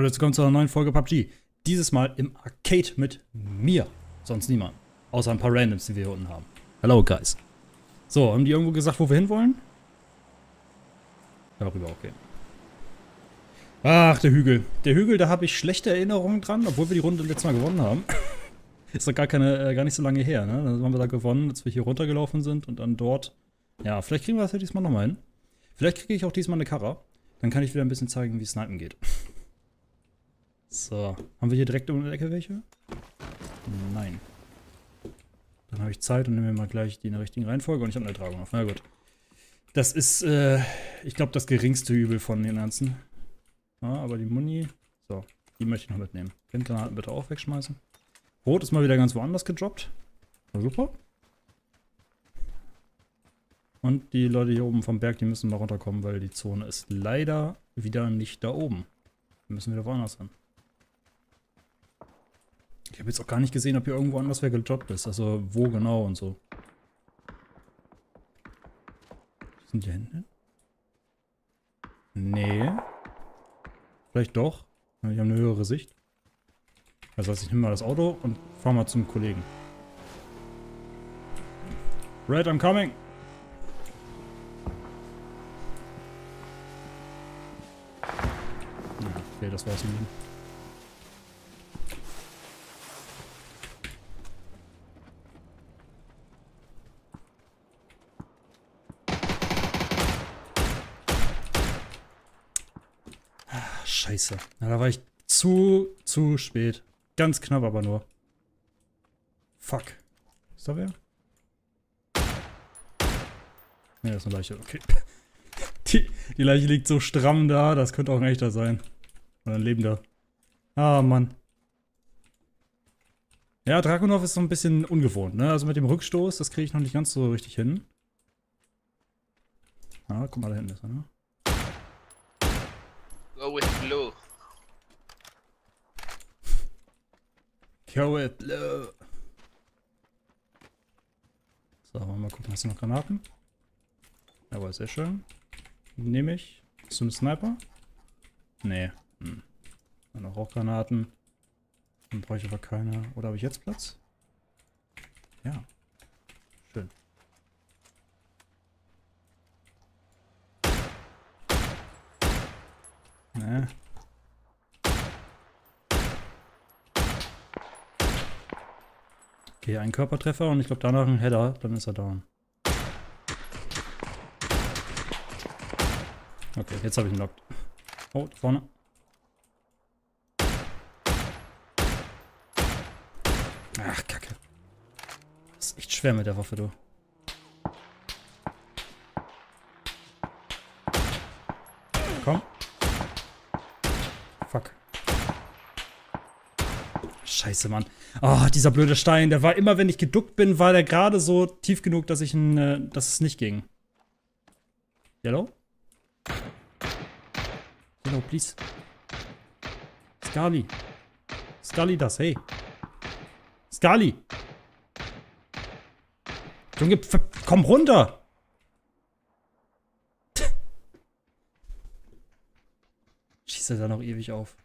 Hallo, jetzt zu einer neuen Folge PUBG. Dieses Mal im Arcade mit mir. Sonst niemand. Außer ein paar Randoms, die wir hier unten haben. Hello, guys. So, haben die irgendwo gesagt, wo wir hinwollen? Darüber, okay. Ach, der Hügel. Der Hügel, da habe ich schlechte Erinnerungen dran, obwohl wir die Runde letztes Mal gewonnen haben. Ist doch gar, keine, äh, gar nicht so lange her, ne? Dann haben wir da gewonnen, als wir hier runtergelaufen sind und dann dort. Ja, vielleicht kriegen wir das ja diesmal nochmal hin. Vielleicht kriege ich auch diesmal eine Karre. Dann kann ich wieder ein bisschen zeigen, wie Snipen geht. So. Haben wir hier direkt um die Ecke welche? Nein. Dann habe ich Zeit und nehme mir mal gleich die in der richtigen Reihenfolge und ich habe eine Ertragung auf. Na gut. Das ist, äh, ich glaube, das geringste Übel von den ganzen. Ja, aber die Muni, so, die möchte ich noch mitnehmen. Granaten bitte auch wegschmeißen. Rot ist mal wieder ganz woanders gedroppt. Na super. Und die Leute hier oben vom Berg, die müssen mal runterkommen, weil die Zone ist leider wieder nicht da oben. Wir müssen wieder woanders hin. Ich habe jetzt auch gar nicht gesehen, ob hier irgendwo anders wer gejobbt ist. Also wo genau und so. Sind die hinten? Nee. Vielleicht doch. Ich habe eine höhere Sicht. Also ich nehme mal das Auto und fahre mal zum Kollegen. Red, I'm coming. Okay, das war's mit ihm. Scheiße. Na, da war ich zu, zu spät. Ganz knapp aber nur. Fuck. Ist da wer? Ne, das ist eine Leiche. Okay. Die, die Leiche liegt so stramm da, das könnte auch ein echter sein. Oder ein Lebender. Ah, Mann. Ja, Dragunov ist so ein bisschen ungewohnt, ne? Also mit dem Rückstoß, das kriege ich noch nicht ganz so richtig hin. Ah, guck mal, da hinten ist er, ne? Go with blue. Go with blue. So, mal gucken, hast du noch Granaten? Jawohl, sehr schön. Nehme ich. Hast du einen Sniper? Nee. Hm. Dann noch Rauchgranaten. Dann brauche ich aber keine. Oder habe ich jetzt Platz? Ja. Schön. Nee. Okay, ein Körpertreffer und ich glaube danach ein Header, dann ist er down. Okay, jetzt habe ich ihn lockt. Oh, vorne. Ach, Kacke. Das ist echt schwer mit der Waffe, du. Komm. Fuck. Scheiße, Mann. Oh, dieser blöde Stein, der war immer, wenn ich geduckt bin, war der gerade so tief genug, dass ich ihn, äh, dass es nicht ging. Yellow? Yellow, please. Scully. Scully das, hey. Scully! Junge, komm runter! Schießt er da noch ewig auf.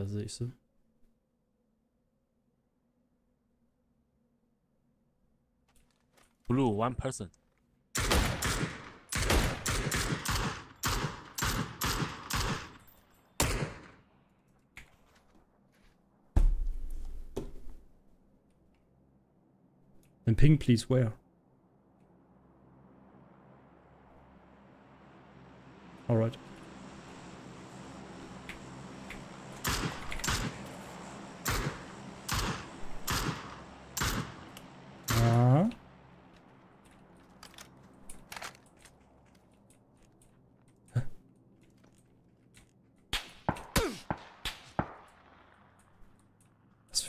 Ah, da sehe ich sie. Blue, one person. Then ping, please, where? Alright.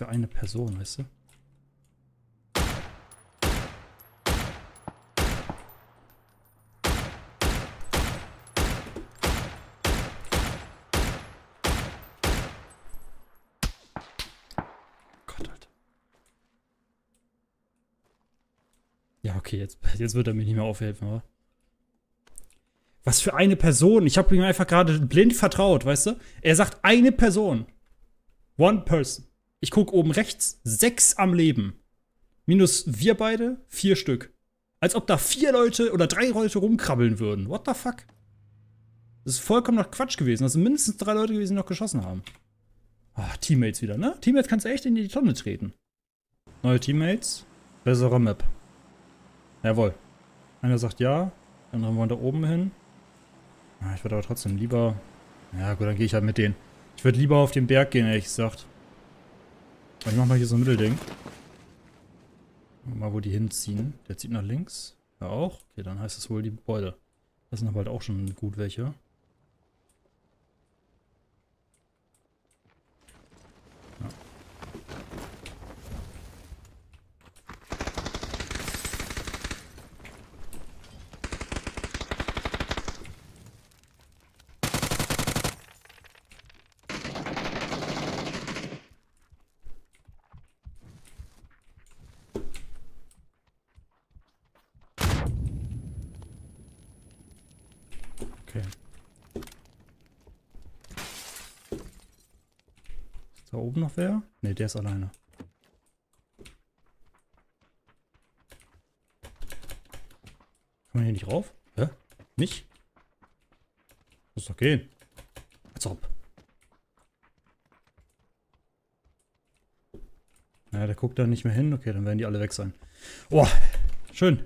Für eine Person, weißt du? Gott, Alter. Ja, okay, jetzt, jetzt wird er mir nicht mehr aufhelfen, oder? Was für eine Person. Ich habe ihm einfach gerade blind vertraut, weißt du? Er sagt eine Person. One person. Ich gucke oben rechts, sechs am Leben. Minus wir beide, vier Stück. Als ob da vier Leute oder drei Leute rumkrabbeln würden. What the fuck? Das ist vollkommen noch Quatsch gewesen. Das sind mindestens drei Leute gewesen, die noch geschossen haben. Ah, Teammates wieder, ne? Teammates kannst du echt in die Tonne treten. Neue Teammates, bessere Map. Jawohl. Einer sagt ja, andere wollen da oben hin. Ah, ich würde aber trotzdem lieber... Ja gut, dann gehe ich halt mit denen. Ich würde lieber auf den Berg gehen, ehrlich gesagt. Ich mach mal hier so ein Mittelding. Mal, wo die hinziehen. Der zieht nach links. Ja auch. Okay, dann heißt es wohl die Gebäude. Das sind aber halt auch schon gut welche. Okay. Ist da oben noch wer? Ne, der ist alleine. Kann man hier nicht rauf? Hä? Nicht? Muss doch gehen. Als ob. Ja, der guckt da nicht mehr hin. Okay, dann werden die alle weg sein. Boah, schön.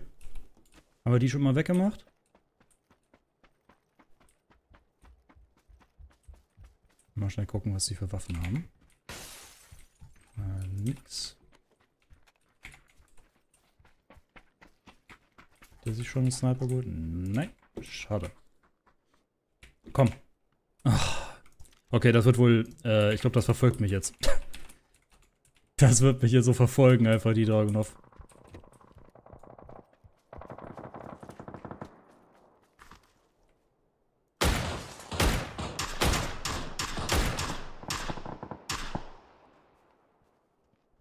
Haben wir die schon mal weggemacht? Schnell gucken, was sie für Waffen haben. Äh, nix. Der sich schon einen Sniper gut? Nein. Schade. Komm. Ach. Okay, das wird wohl. Äh, ich glaube, das verfolgt mich jetzt. das wird mich hier so verfolgen, einfach die Dragunov.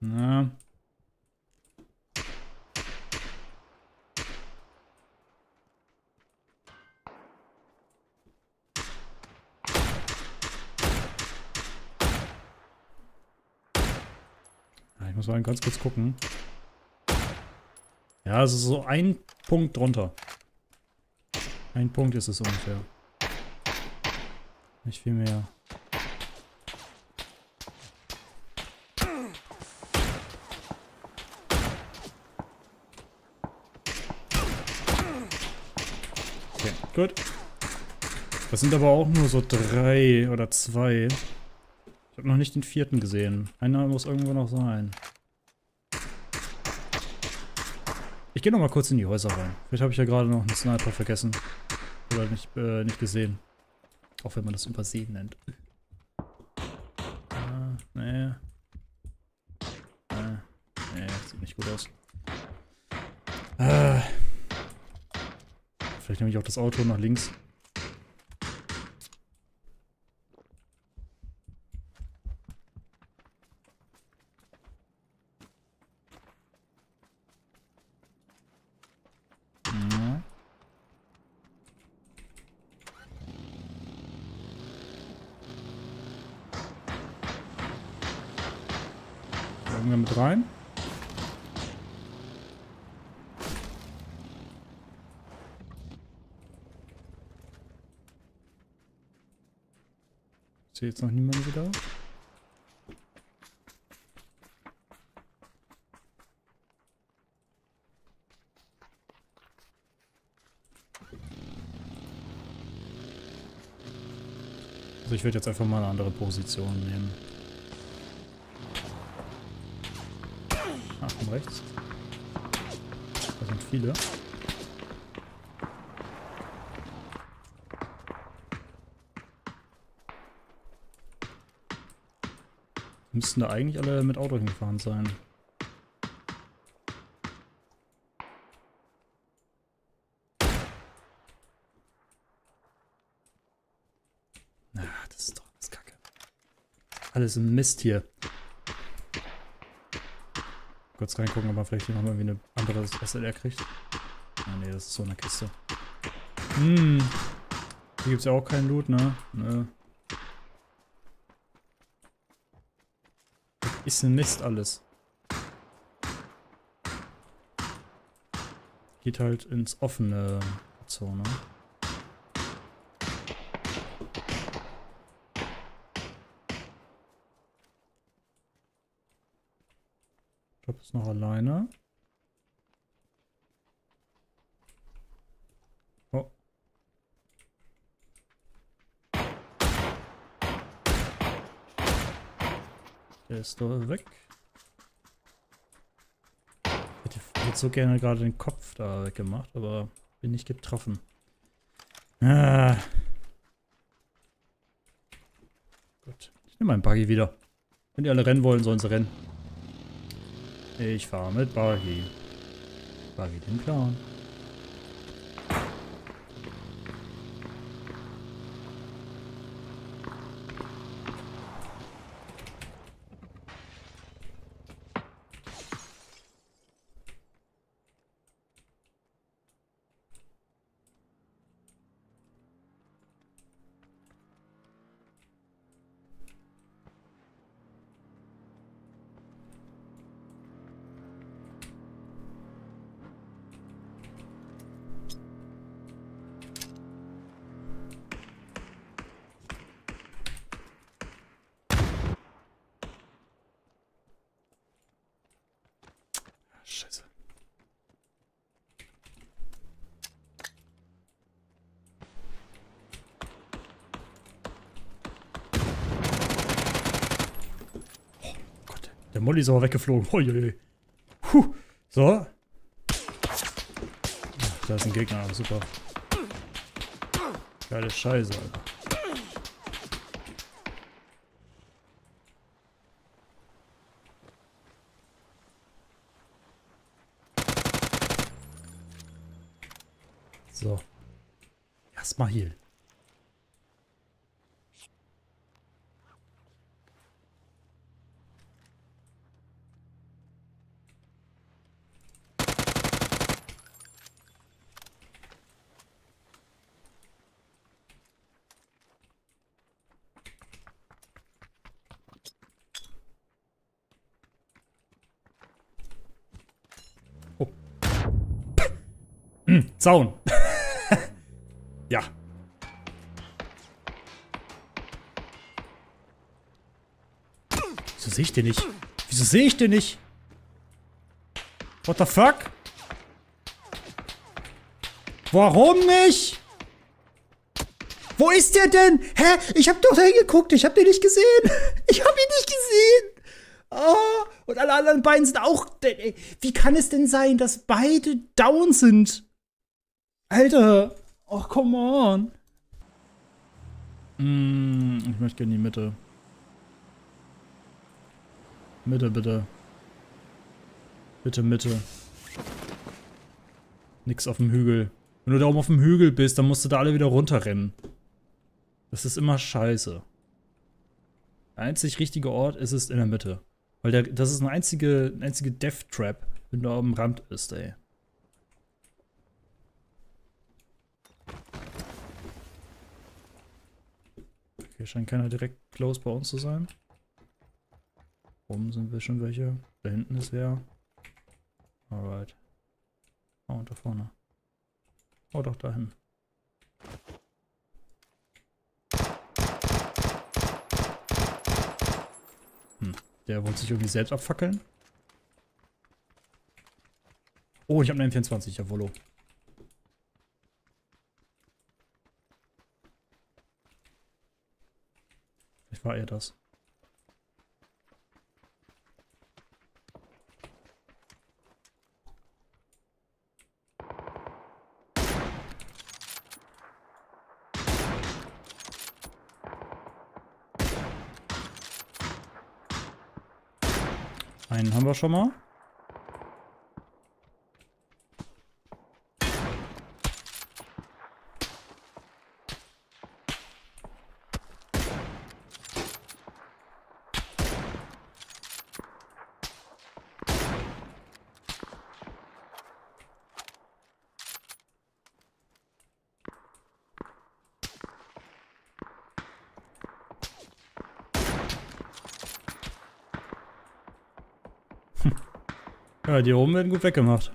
Na. Ja, ich muss mal ganz kurz gucken. Ja, ist so ein Punkt drunter. Ein Punkt ist es ungefähr. Nicht viel mehr. Okay, gut. Das sind aber auch nur so drei oder zwei. Ich habe noch nicht den vierten gesehen. Einer muss irgendwo noch sein. Ich gehe noch mal kurz in die Häuser rein. Vielleicht habe ich ja gerade noch einen Sniper vergessen. Oder nicht, äh, nicht gesehen. Auch wenn man das übersehen nennt. Ah, nee. Ah, nee, sieht nicht gut aus. Ah. Vielleicht nehme ich auch das Auto nach links. Ja. Gucken wir mit rein. Ich sehe jetzt noch niemanden wieder. Also ich werde jetzt einfach mal eine andere Position nehmen. Ach, von rechts. Da sind viele. Müssten da eigentlich alle mit Auto hingefahren sein. Na, das ist doch alles Kacke. Alles Mist hier. kurz reingucken, ob man vielleicht hier nochmal irgendwie eine andere SLR kriegt. Ah ne, das ist so eine Kiste. Hm. Hier gibt es ja auch keinen Loot, ne? Ne. Ist ein Mist alles. Geht halt ins offene Zone. Ich glaube, ist noch alleine. Ist doch weg. Ich hätte so gerne gerade den Kopf da weggemacht, aber bin nicht getroffen. Ah. Gut. Ich nehme meinen Buggy wieder. Wenn die alle rennen wollen, sollen sie rennen. Ich fahre mit Buggy. Buggy den Clown. Scheiße. Oh Gott, der Molly ist aber weggeflogen. Uiuiui. Puh. So. Da ist ein Gegner, super. Geile Scheiße, Alter. So. Erstmal hier. Zaun. Ja. Wieso sehe ich den nicht? Wieso sehe ich den nicht? What the fuck? Warum nicht? Wo ist der denn? Hä? Ich hab doch da hingeguckt. Ich hab den nicht gesehen. Ich hab ihn nicht gesehen. Oh, und alle anderen beiden sind auch... Wie kann es denn sein, dass beide down sind? Alter. Oh, come on. Mm, ich möchte gerne die Mitte. Mitte, bitte. Bitte, Mitte. Nix auf dem Hügel. Wenn du da oben auf dem Hügel bist, dann musst du da alle wieder runterrennen. Das ist immer scheiße. Der einzig richtige Ort ist es in der Mitte. Weil der, das ist eine einzige, einzige Death Trap, wenn du am Rand bist, ey. Okay, scheint keiner direkt close bei uns zu sein. Oben sind wir schon welche. Da hinten ist wer. Alright. Oh, und da vorne. Oh, doch, dahin. Hm, der wollte sich irgendwie selbst abfackeln. Oh, ich habe eine M24, jawollo. War er das. Einen haben wir schon mal. Ja, die oben werden gut weggemacht.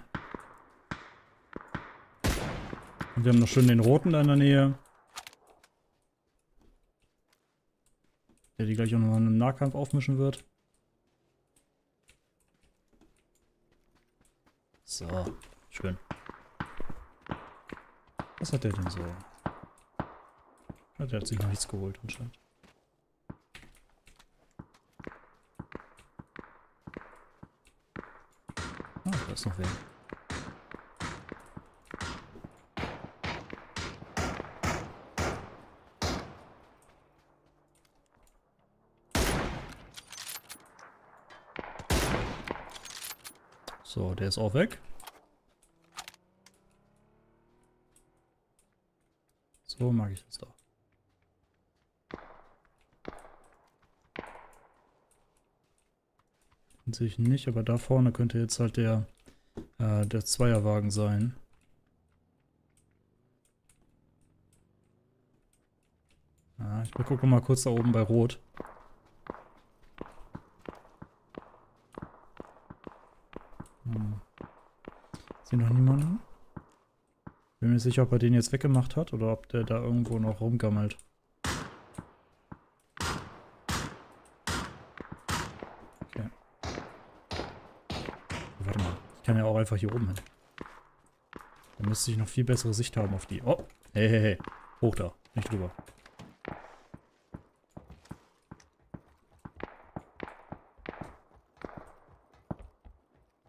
Und wir haben noch schön den roten da in der Nähe. Der die gleich auch nochmal im Nahkampf aufmischen wird. So, schön. Was hat der denn so? Der hat sich noch nichts geholt anscheinend. Ist noch wer. So, der ist auch weg. So mag ich das doch. Den sehe ich nicht, aber da vorne könnte jetzt halt der, äh, der Zweierwagen sein. Ah, ich gucke mal kurz da oben bei Rot. Hm. Ist noch niemanden? Bin mir sicher, ob er den jetzt weggemacht hat oder ob der da irgendwo noch rumgammelt. Okay. Warte mal, ich kann ja auch einfach hier oben hin. Da müsste ich noch viel bessere Sicht haben auf die. Oh, hey, hey, hey. Hoch da, nicht drüber.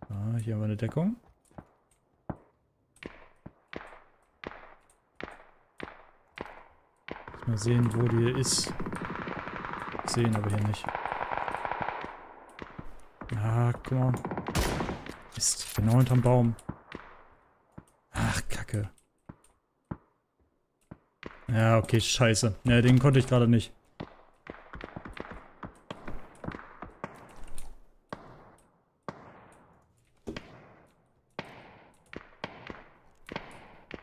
Ah, hier haben wir eine Deckung. Mal sehen, wo die ist. Sehen aber hier nicht. Ah, guck mal. Ist genau unterm Baum. Ach, Kacke. Ja, okay, scheiße. Ja, den konnte ich gerade nicht.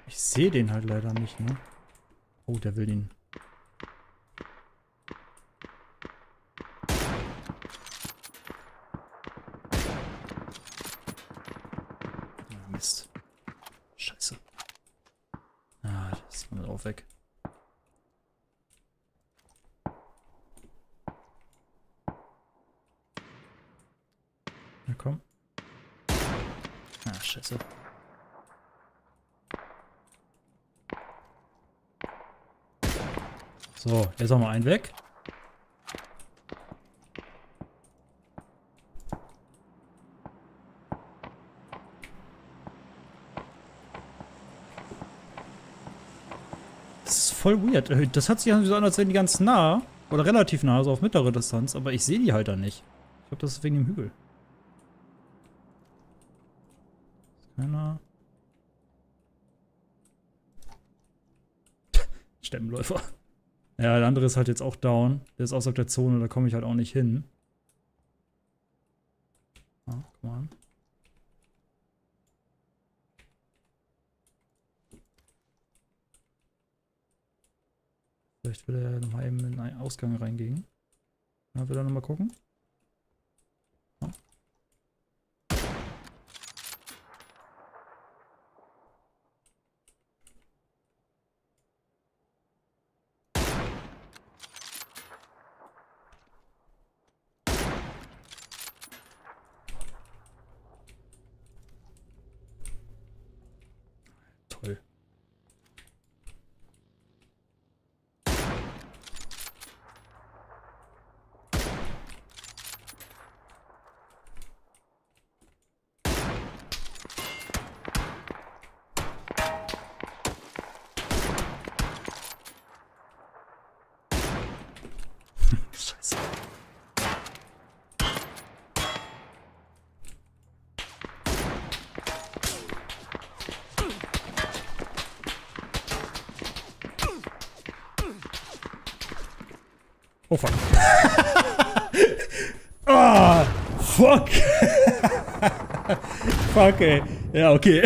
Ich sehe den halt leider nicht, ne? Oh, der will ihn. Mist. Scheiße. Ah, das ist mal auch weg. Na komm. Ah, scheiße. So, jetzt haben wir einen weg. Das ist voll weird. Äh, Das hat sich so an, als wären die ganz nah. Oder relativ nah, so auf mittlere Distanz. Aber ich sehe die halt da nicht. Ich glaube, das ist wegen dem Hügel. Keiner. Stemmenläufer. Ja, der andere ist halt jetzt auch down. Der ist außerhalb der Zone, da komme ich halt auch nicht hin. Ah, guck mal an. Vielleicht will er nochmal eben in einen Ausgang reingehen. Ja, will er nochmal gucken? Ja. Toll. Scheiße. Oh fuck. Ah, fuck. fuck, ey. Ja, okay.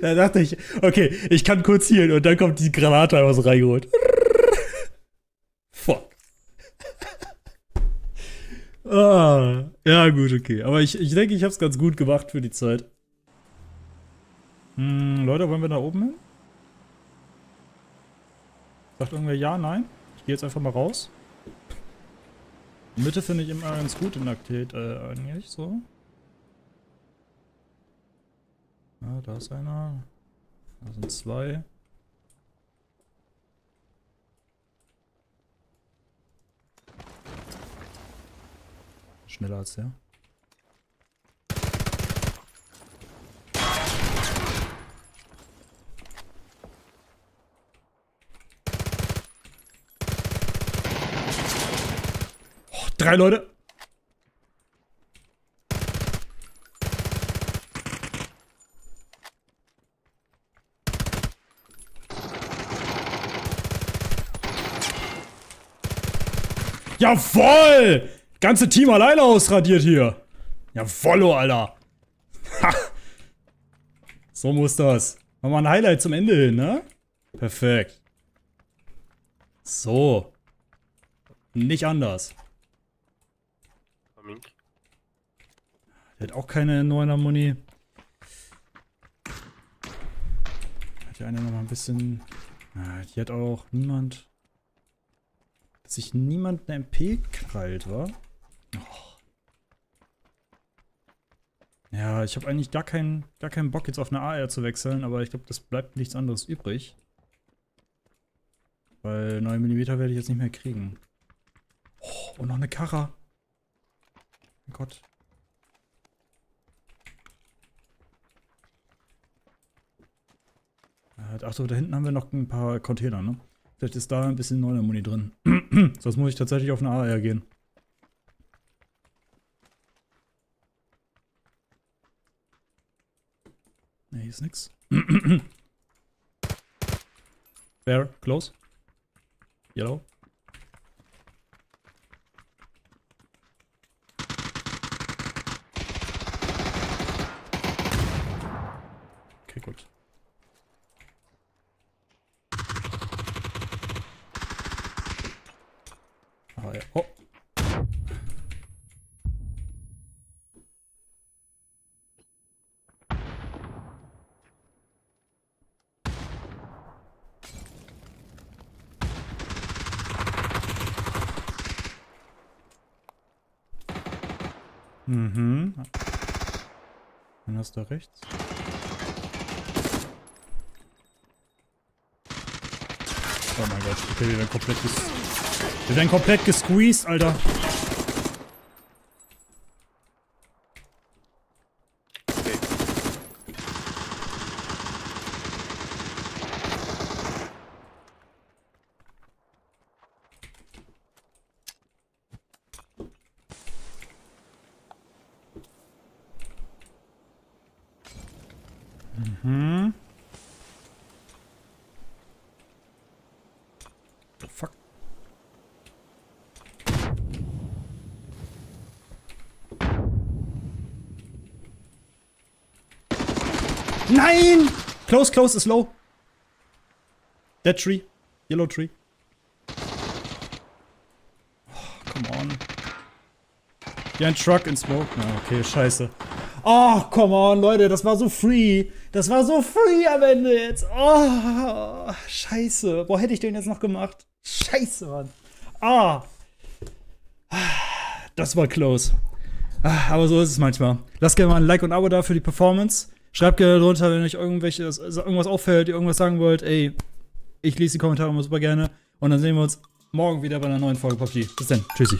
da dachte ich, okay, ich kann kurz healen und dann kommt die Granate einfach so reingeholt. Fuck. Ah, Ja, gut, okay. Aber ich, ich denke, ich habe es ganz gut gemacht für die Zeit. Hm, Leute, wollen wir da oben hin? Sagt irgendwer ja, nein? Gehe jetzt einfach mal raus. Mitte finde ich immer ganz gut in Aktet äh, eigentlich so. Ja, da ist einer. Da sind zwei. Schneller als der. Drei Leute. Jawoll! Ganze Team alleine ausradiert hier. Jawollo, Alter. Ha. So muss das. Machen wir ein Highlight zum Ende hin, ne? Perfekt. So. Nicht anders. Der hat auch keine 9er Muni. Hat die eine noch mal ein bisschen... Ah, die hat auch niemand dass sich niemand eine MP krallt, wa? Oh. Ja, ich habe eigentlich gar keinen, gar keinen Bock jetzt auf eine AR zu wechseln, aber ich glaube, das bleibt nichts anderes übrig. Weil 9mm werde ich jetzt nicht mehr kriegen. Oh, und noch eine Karre. Mein Gott. Achso, da hinten haben wir noch ein paar Container, ne? Vielleicht ist da ein bisschen neuer Muni drin. Sonst muss ich tatsächlich auf eine AR gehen. Ne, hier ist nix. Bear, close. Yellow. Okay, gut. Ah, ja. Oh. Mhm. Dann hast du rechts. Oh mein Gott, okay, wir werden komplett wir werden komplett gesqueezed, Alter. Mhm. Fuck. Nein! Close, close is low. Dead tree. Yellow tree. Oh, come on. Ja, ein Truck in Smoke. Na, okay, scheiße. Oh, come on, Leute, das war so free. Das war so free am Ende jetzt. Oh, scheiße. Wo hätte ich den jetzt noch gemacht? Scheiße, Mann. Ah. Das war close. Ah, aber so ist es manchmal. Lasst gerne mal ein Like und ein Abo da für die Performance. Schreibt gerne drunter, wenn euch irgendwelches, irgendwas auffällt, ihr irgendwas sagen wollt. Ey, ich lese die Kommentare immer super gerne. Und dann sehen wir uns morgen wieder bei einer neuen Folge PUBG. Bis dann. Tschüssi.